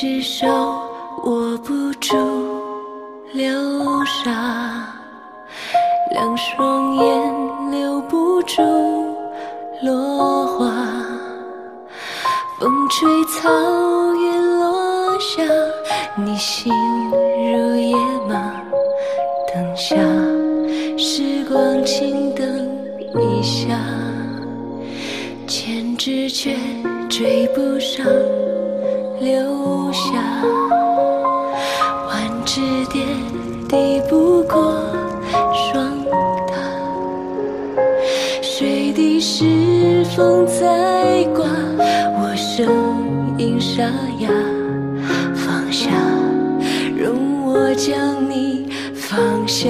只手握不住流沙，两双眼留不住落花。风吹草叶落下，你心如野马。等下，时光轻等一下，千只却追不上。留下万指点，抵不过霜打。水滴是风在刮，我声音沙哑。放下，容我将你放下。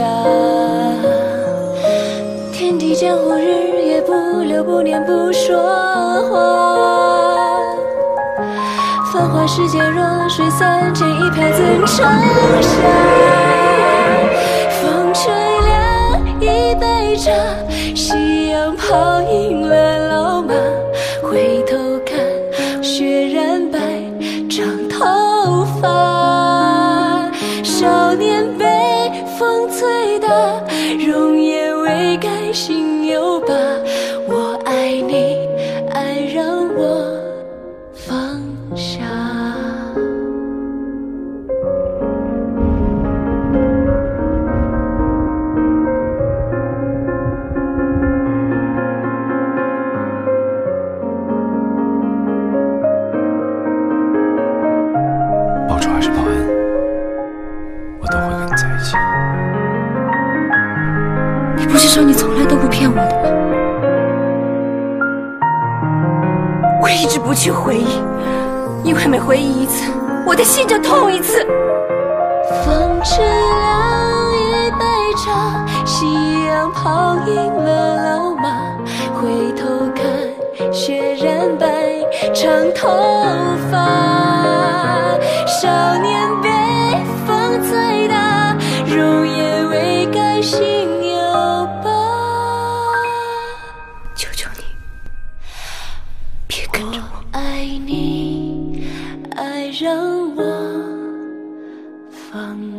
天地间，忽日夜不留，不念不说话。世界，弱水三千，一瓢怎盛下？风吹凉一杯茶，夕阳泡赢了老马。回头看，雪染白长头发。少年被风吹大，容颜未改，心有疤。我不是说你从来都不骗我的吗？我一直不去回忆，因为每回忆一次，我的心就痛一次。风吹凉一杯茶，夕阳泡赢了老马。回头看，雪染白长头发。少年被风吹大，容颜未改，心。让我放